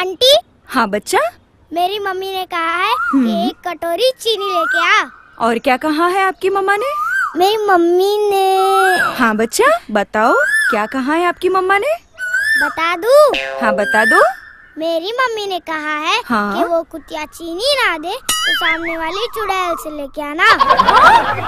Aunty? हाँ बच्चा? मेरी मम्मी ने कहा है कि हम्म। एक कटोरी चीनी लेके आ। और क्या कहा है आपकी मम्मा ने? मेरी मम्मी ने हाँ बच्चा बताओ क्या कहा है आपकी मम्मा ने? बता दू? हाँ बता दो। मेरी मम्मी ने कहा है हाँ? कि वो कुतिया चीनी ना दे तो सामने वाली चुड़ैल से लेके आना।